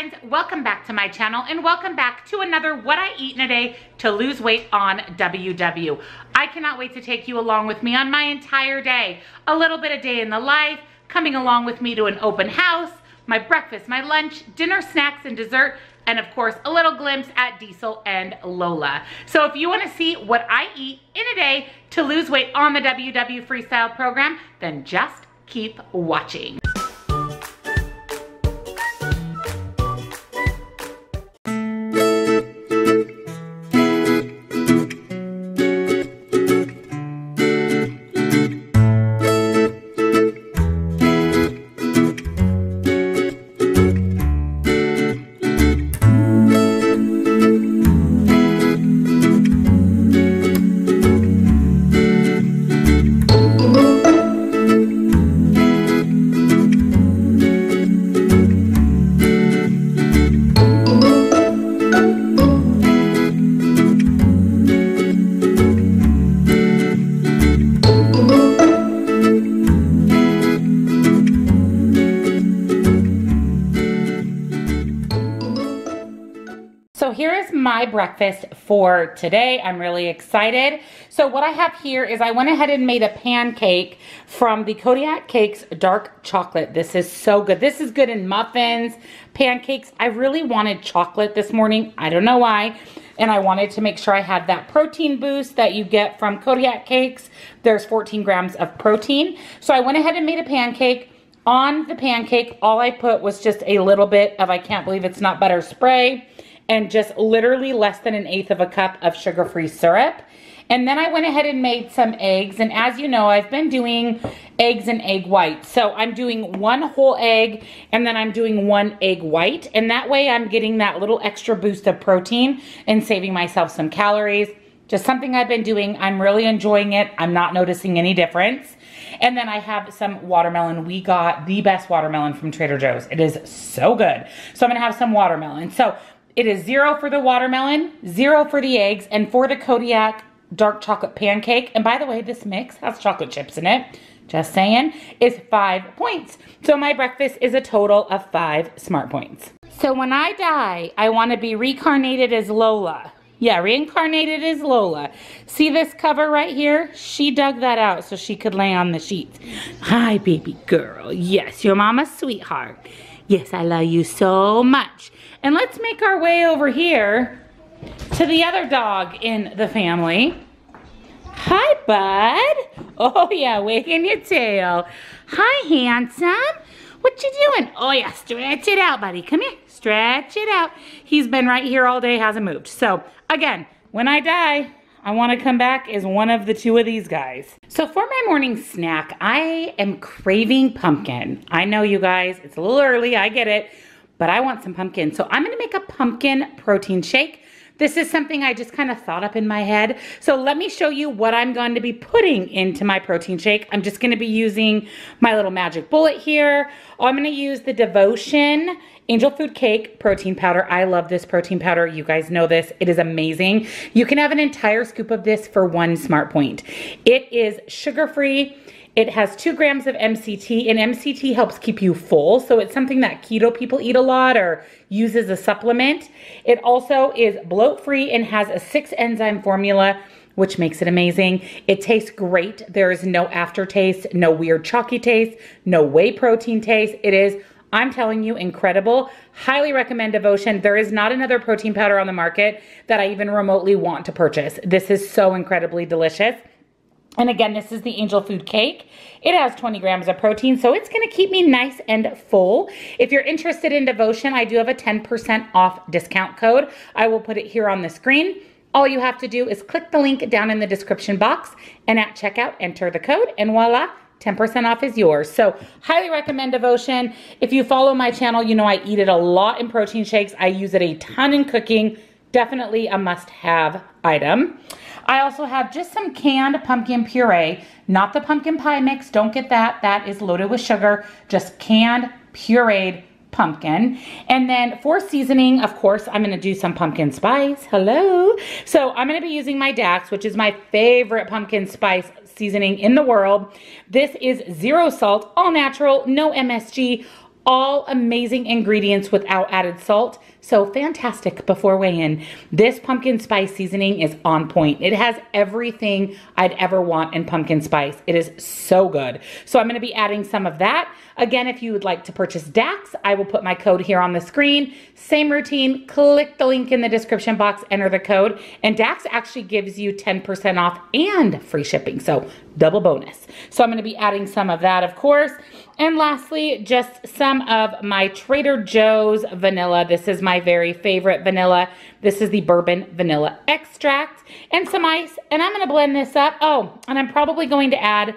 friends, welcome back to my channel and welcome back to another What I Eat in a Day to Lose Weight on WW. I cannot wait to take you along with me on my entire day. A little bit of day in the life, coming along with me to an open house, my breakfast, my lunch, dinner, snacks, and dessert, and of course, a little glimpse at Diesel and Lola. So if you wanna see what I eat in a day to lose weight on the WW Freestyle program, then just keep watching. So here is my breakfast for today. I'm really excited. So what I have here is I went ahead and made a pancake from the Kodiak Cakes dark chocolate. This is so good. This is good in muffins, pancakes. I really wanted chocolate this morning. I don't know why. And I wanted to make sure I had that protein boost that you get from Kodiak Cakes. There's 14 grams of protein. So I went ahead and made a pancake. On the pancake, all I put was just a little bit of, I can't believe it's not butter spray and just literally less than an eighth of a cup of sugar-free syrup. And then I went ahead and made some eggs. And as you know, I've been doing eggs and egg whites. So I'm doing one whole egg and then I'm doing one egg white. And that way I'm getting that little extra boost of protein and saving myself some calories. Just something I've been doing. I'm really enjoying it. I'm not noticing any difference. And then I have some watermelon. We got the best watermelon from Trader Joe's. It is so good. So I'm gonna have some watermelon. So it is zero for the watermelon, zero for the eggs, and for the Kodiak dark chocolate pancake, and by the way, this mix has chocolate chips in it, just saying, is five points. So my breakfast is a total of five smart points. So when I die, I want to be reincarnated as Lola. Yeah, reincarnated as Lola. See this cover right here? She dug that out so she could lay on the sheets. Hi, baby girl. Yes, your mama's sweetheart. Yes, I love you so much. And let's make our way over here to the other dog in the family. Hi, bud. Oh, yeah, wagging your tail. Hi, handsome. What you doing? Oh, yeah, stretch it out, buddy. Come here, stretch it out. He's been right here all day, hasn't moved. So, again, when I die, I want to come back as one of the two of these guys. So for my morning snack, I am craving pumpkin. I know you guys, it's a little early, I get it, but I want some pumpkin. So I'm gonna make a pumpkin protein shake. This is something I just kind of thought up in my head. So let me show you what I'm going to be putting into my protein shake. I'm just gonna be using my little magic bullet here. Oh, I'm gonna use the Devotion Angel Food Cake protein powder. I love this protein powder. You guys know this. It is amazing. You can have an entire scoop of this for one smart point. It is sugar-free. It has two grams of MCT and MCT helps keep you full. So it's something that keto people eat a lot or use as a supplement. It also is bloat free and has a six enzyme formula which makes it amazing. It tastes great. There is no aftertaste, no weird chalky taste, no whey protein taste. It is, I'm telling you, incredible. Highly recommend Devotion. There is not another protein powder on the market that I even remotely want to purchase. This is so incredibly delicious. And again, this is the Angel Food Cake. It has 20 grams of protein, so it's gonna keep me nice and full. If you're interested in Devotion, I do have a 10% off discount code. I will put it here on the screen. All you have to do is click the link down in the description box and at checkout, enter the code and voila, 10% off is yours. So highly recommend Devotion. If you follow my channel, you know I eat it a lot in protein shakes. I use it a ton in cooking. Definitely a must-have item. I also have just some canned pumpkin puree, not the pumpkin pie mix. Don't get that. That is loaded with sugar. Just canned pureed pumpkin. And then for seasoning, of course, I'm gonna do some pumpkin spice. Hello. So I'm gonna be using my Dax, which is my favorite pumpkin spice seasoning in the world. This is zero salt, all natural, no MSG, all amazing ingredients without added salt. So fantastic before weigh-in. This pumpkin spice seasoning is on point. It has everything I'd ever want in pumpkin spice. It is so good. So I'm gonna be adding some of that. Again, if you would like to purchase Dax, I will put my code here on the screen. Same routine, click the link in the description box, enter the code, and Dax actually gives you 10% off and free shipping, so double bonus. So I'm gonna be adding some of that, of course. And lastly, just some of my Trader Joe's vanilla. This is my very favorite vanilla. This is the bourbon vanilla extract and some ice. And I'm gonna blend this up. Oh, and I'm probably going to add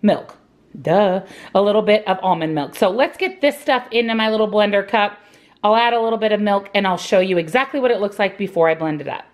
milk duh, a little bit of almond milk. So let's get this stuff into my little blender cup. I'll add a little bit of milk and I'll show you exactly what it looks like before I blend it up.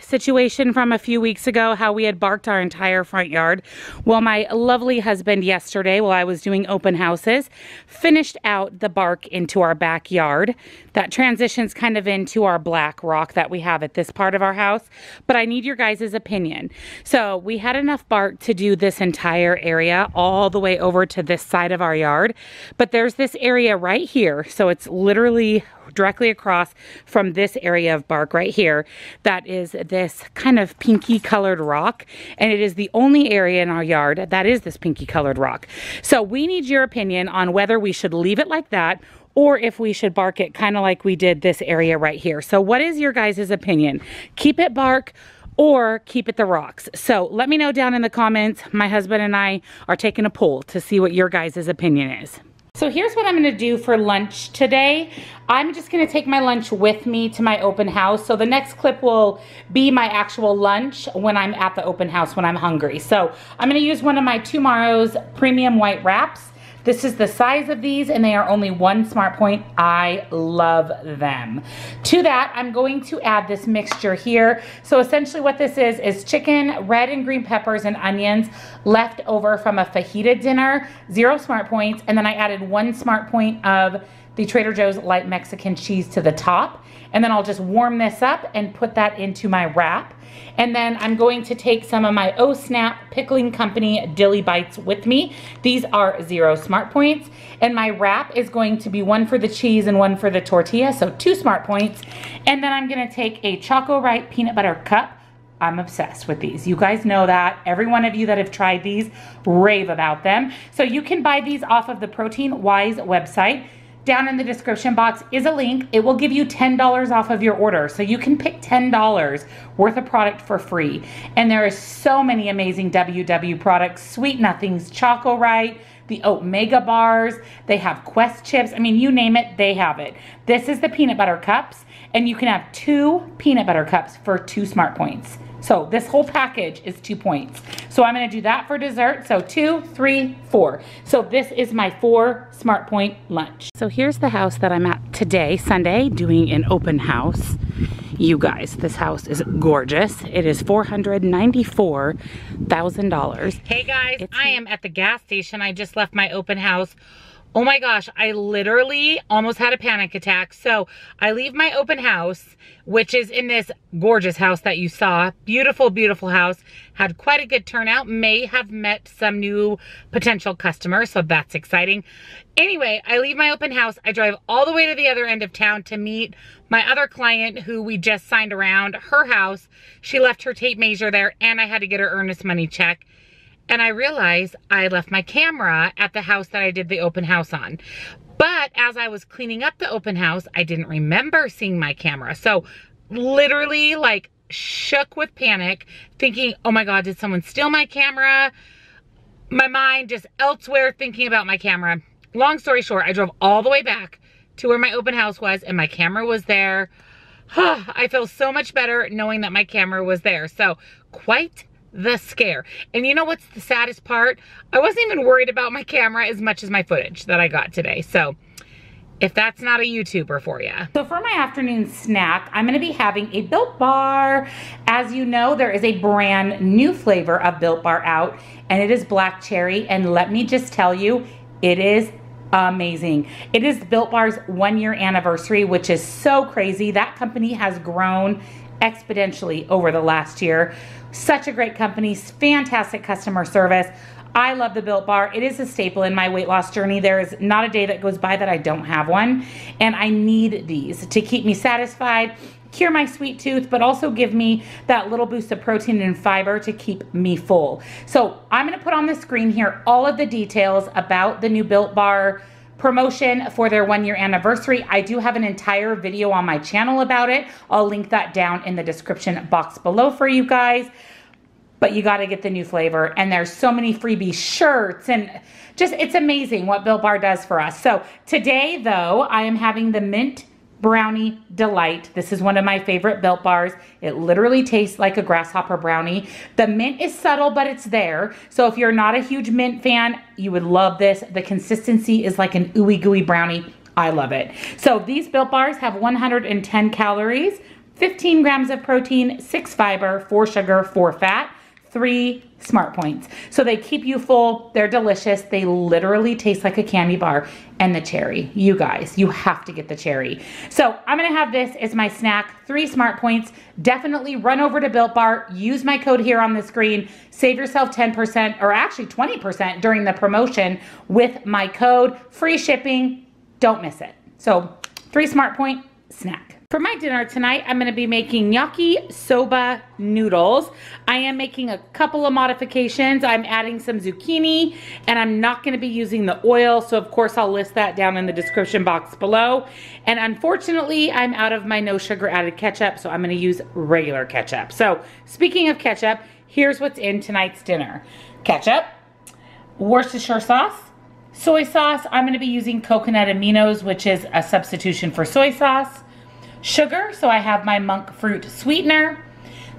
Situation from a few weeks ago, how we had barked our entire front yard? Well, my lovely husband yesterday, while I was doing open houses, finished out the bark into our backyard. That transitions kind of into our black rock that we have at this part of our house, but I need your guys' opinion. So we had enough bark to do this entire area all the way over to this side of our yard, but there's this area right here. So it's literally directly across from this area of bark right here that is this kind of pinky colored rock and it is the only area in our yard that is this pinky colored rock. So we need your opinion on whether we should leave it like that or if we should bark it kind of like we did this area right here. So what is your guys' opinion? Keep it bark or keep it the rocks. So let me know down in the comments. My husband and I are taking a poll to see what your guys' opinion is. So here's what I'm gonna do for lunch today. I'm just gonna take my lunch with me to my open house. So the next clip will be my actual lunch when I'm at the open house, when I'm hungry. So I'm gonna use one of my Tumaro's premium white wraps. This is the size of these and they are only one smart point. I love them. To that, I'm going to add this mixture here. So essentially what this is, is chicken, red and green peppers and onions left over from a fajita dinner, zero smart points. And then I added one smart point of the Trader Joe's light Mexican cheese to the top. And then I'll just warm this up and put that into my wrap. And then I'm going to take some of my Oh Snap Pickling Company Dilly Bites with me. These are zero smart points. And my wrap is going to be one for the cheese and one for the tortilla, so two smart points. And then I'm gonna take a ChocoRite peanut butter cup. I'm obsessed with these. You guys know that. Every one of you that have tried these rave about them. So you can buy these off of the ProteinWise website down in the description box is a link. It will give you $10 off of your order. So you can pick $10 worth of product for free. And there are so many amazing WW products, Sweet Nothings, ChocoRite, the Omega bars, they have Quest chips. I mean, you name it, they have it. This is the peanut butter cups, and you can have two peanut butter cups for two smart points. So this whole package is two points. So I'm gonna do that for dessert. So two, three, four. So this is my four Smart Point lunch. So here's the house that I'm at today, Sunday, doing an open house. You guys, this house is gorgeous. It is $494,000. Hey guys, it's I am at the gas station. I just left my open house Oh my gosh, I literally almost had a panic attack. So I leave my open house, which is in this gorgeous house that you saw. Beautiful, beautiful house. Had quite a good turnout. May have met some new potential customers, so that's exciting. Anyway, I leave my open house. I drive all the way to the other end of town to meet my other client who we just signed around her house. She left her tape measure there and I had to get her earnest money check. And I realized I left my camera at the house that I did the open house on. But as I was cleaning up the open house, I didn't remember seeing my camera. So literally like shook with panic, thinking, oh my God, did someone steal my camera? My mind just elsewhere thinking about my camera. Long story short, I drove all the way back to where my open house was and my camera was there. I feel so much better knowing that my camera was there. So quite the scare. And you know what's the saddest part? I wasn't even worried about my camera as much as my footage that I got today. So if that's not a YouTuber for you. So for my afternoon snack, I'm gonna be having a Built Bar. As you know, there is a brand new flavor of Built Bar out and it is black cherry. And let me just tell you, it is amazing. It is Built Bar's one year anniversary, which is so crazy. That company has grown exponentially over the last year. Such a great company, fantastic customer service. I love the Built Bar. It is a staple in my weight loss journey. There is not a day that goes by that I don't have one. And I need these to keep me satisfied, cure my sweet tooth, but also give me that little boost of protein and fiber to keep me full. So I'm gonna put on the screen here all of the details about the new Built Bar promotion for their one year anniversary. I do have an entire video on my channel about it. I'll link that down in the description box below for you guys. But you got to get the new flavor. And there's so many freebie shirts and just, it's amazing what Built Bar does for us. So today though, I am having the mint Brownie Delight. This is one of my favorite Built Bars. It literally tastes like a grasshopper brownie. The mint is subtle, but it's there. So if you're not a huge mint fan, you would love this. The consistency is like an ooey gooey brownie. I love it. So these Built Bars have 110 calories, 15 grams of protein, 6 fiber, 4 sugar, 4 fat three smart points. So they keep you full, they're delicious, they literally taste like a candy bar. And the cherry, you guys, you have to get the cherry. So I'm gonna have this as my snack, three smart points. Definitely run over to Built Bar, use my code here on the screen, save yourself 10% or actually 20% during the promotion with my code, free shipping, don't miss it. So three smart point snack. For my dinner tonight, I'm gonna be making gnocchi soba noodles. I am making a couple of modifications. I'm adding some zucchini and I'm not gonna be using the oil. So of course I'll list that down in the description box below. And unfortunately, I'm out of my no sugar added ketchup. So I'm gonna use regular ketchup. So speaking of ketchup, here's what's in tonight's dinner. Ketchup, Worcestershire sauce, soy sauce. I'm gonna be using coconut aminos, which is a substitution for soy sauce sugar, so I have my monk fruit sweetener,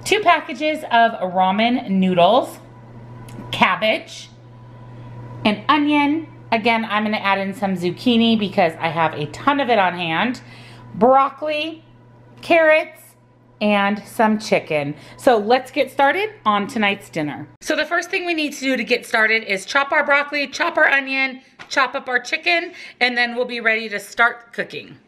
two packages of ramen noodles, cabbage, an onion. Again, I'm gonna add in some zucchini because I have a ton of it on hand, broccoli, carrots, and some chicken. So let's get started on tonight's dinner. So the first thing we need to do to get started is chop our broccoli, chop our onion, chop up our chicken, and then we'll be ready to start cooking.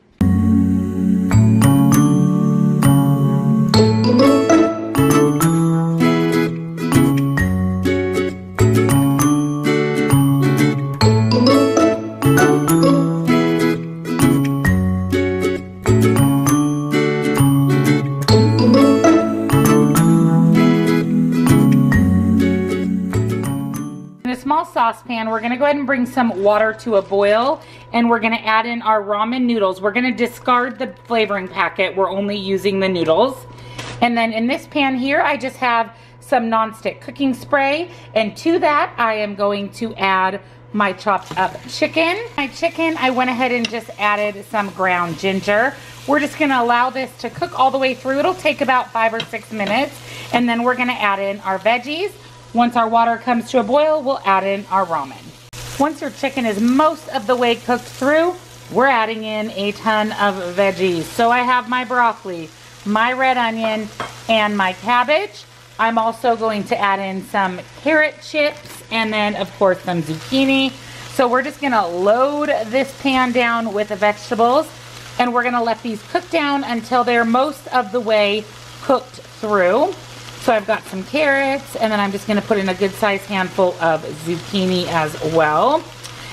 Saucepan, we're gonna go ahead and bring some water to a boil and we're gonna add in our ramen noodles. We're gonna discard the flavoring packet. We're only using the noodles. And then in this pan here, I just have some nonstick cooking spray. And to that, I am going to add my chopped up chicken. My chicken, I went ahead and just added some ground ginger. We're just gonna allow this to cook all the way through. It'll take about five or six minutes. And then we're gonna add in our veggies. Once our water comes to a boil, we'll add in our ramen. Once your chicken is most of the way cooked through, we're adding in a ton of veggies. So I have my broccoli, my red onion, and my cabbage. I'm also going to add in some carrot chips and then of course some zucchini. So we're just gonna load this pan down with the vegetables and we're gonna let these cook down until they're most of the way cooked through. So I've got some carrots and then I'm just gonna put in a good sized handful of zucchini as well.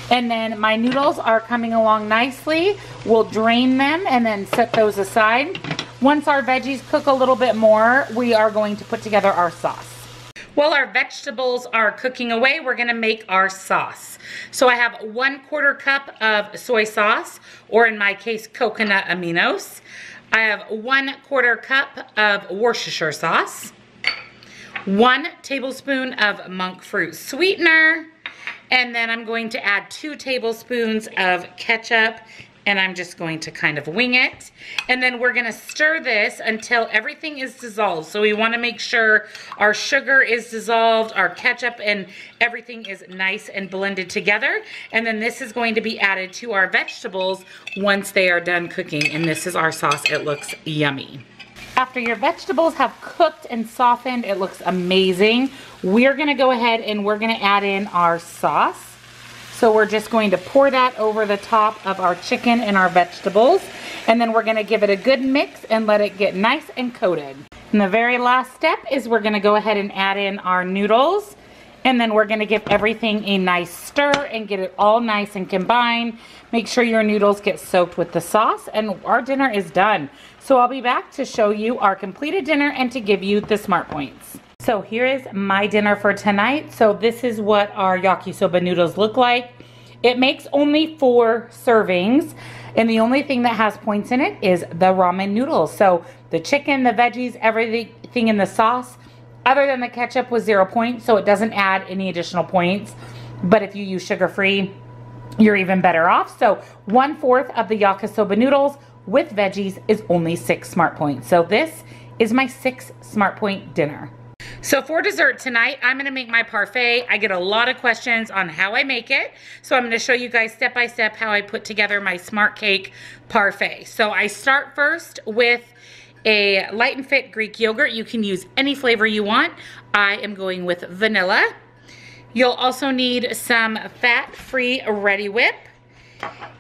And then my noodles are coming along nicely. We'll drain them and then set those aside. Once our veggies cook a little bit more, we are going to put together our sauce. While our vegetables are cooking away, we're gonna make our sauce. So I have one quarter cup of soy sauce, or in my case, coconut aminos. I have one quarter cup of Worcestershire sauce, one tablespoon of monk fruit sweetener, and then I'm going to add two tablespoons of ketchup and I'm just going to kind of wing it. And then we're gonna stir this until everything is dissolved. So we wanna make sure our sugar is dissolved, our ketchup and everything is nice and blended together. And then this is going to be added to our vegetables once they are done cooking. And this is our sauce, it looks yummy. After your vegetables have cooked and softened, it looks amazing. We're gonna go ahead and we're gonna add in our sauce. So we're just going to pour that over the top of our chicken and our vegetables. And then we're gonna give it a good mix and let it get nice and coated. And the very last step is we're gonna go ahead and add in our noodles. And then we're gonna give everything a nice stir and get it all nice and combined. Make sure your noodles get soaked with the sauce and our dinner is done. So I'll be back to show you our completed dinner and to give you the smart points. So here is my dinner for tonight. So this is what our yakisoba noodles look like. It makes only four servings. And the only thing that has points in it is the ramen noodles. So the chicken, the veggies, everything in the sauce, other than the ketchup was zero points. So it doesn't add any additional points. But if you use sugar-free, you're even better off. So one fourth of the yakisoba noodles with veggies is only six smart points. So this is my six smart point dinner. So for dessert tonight, I'm gonna make my parfait. I get a lot of questions on how I make it. So I'm gonna show you guys step by step how I put together my smart cake parfait. So I start first with a light and fit Greek yogurt. You can use any flavor you want. I am going with vanilla. You'll also need some fat-free Reddi-wip.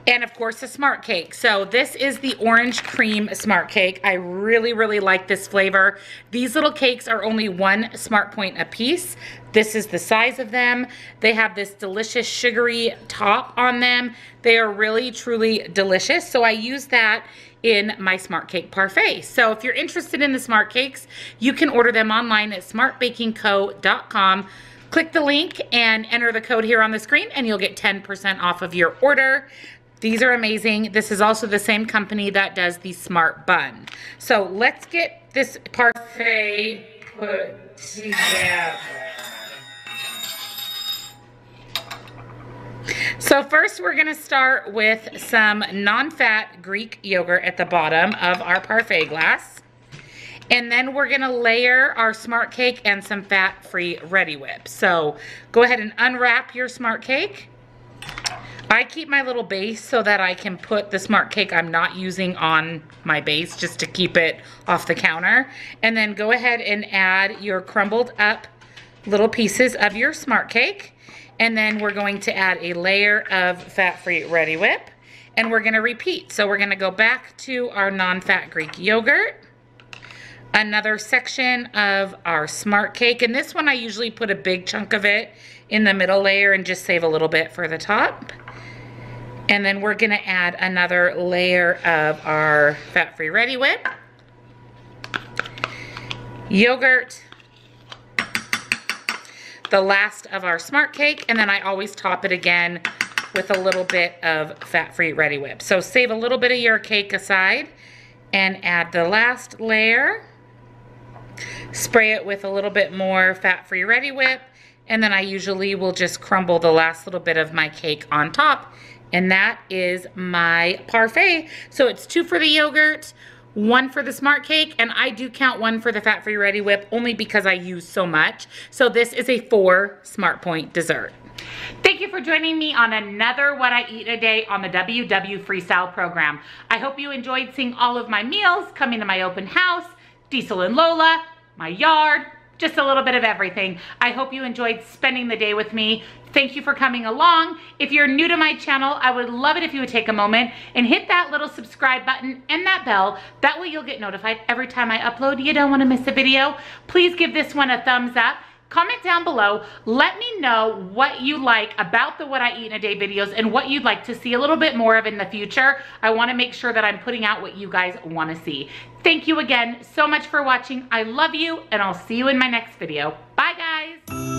and of course a smart cake. So this is the orange cream smart cake. I really, really like this flavor. These little cakes are only one smart point a piece. This is the size of them. They have this delicious sugary top on them. They are really, truly delicious. So I use that in my smart cake parfait. So if you're interested in the smart cakes, you can order them online at smartbakingco.com Click the link and enter the code here on the screen and you'll get 10% off of your order. These are amazing. This is also the same company that does the Smart Bun. So let's get this parfait put together. So first we're gonna start with some non-fat Greek yogurt at the bottom of our parfait glass. And then we're gonna layer our smart cake and some fat-free Reddi-wip. So go ahead and unwrap your smart cake. I keep my little base so that I can put the smart cake I'm not using on my base just to keep it off the counter. And then go ahead and add your crumbled up little pieces of your smart cake. And then we're going to add a layer of fat-free Reddi-wip. And we're gonna repeat. So we're gonna go back to our non-fat Greek yogurt another section of our smart cake. And this one I usually put a big chunk of it in the middle layer and just save a little bit for the top. And then we're gonna add another layer of our fat-free Reddi-wip, Yogurt. The last of our smart cake. And then I always top it again with a little bit of fat-free Reddi-wip. So save a little bit of your cake aside and add the last layer. Spray it with a little bit more fat-free Reddi-wip. and then I usually will just crumble the last little bit of my cake on top. And that is my parfait. So it's two for the yogurt, one for the smart cake, and I do count one for the fat-free Reddi-wip only because I use so much. So this is a four Smart Point dessert. Thank you for joining me on another What I Eat a Day on the WW Freestyle program. I hope you enjoyed seeing all of my meals, coming to my open house, Diesel and Lola, my yard, just a little bit of everything. I hope you enjoyed spending the day with me. Thank you for coming along. If you're new to my channel, I would love it if you would take a moment and hit that little subscribe button and that bell. That way you'll get notified every time I upload. You don't wanna miss a video. Please give this one a thumbs up. Comment down below. Let me know what you like about the What I Eat in a Day videos and what you'd like to see a little bit more of in the future. I wanna make sure that I'm putting out what you guys wanna see. Thank you again so much for watching. I love you and I'll see you in my next video. Bye guys.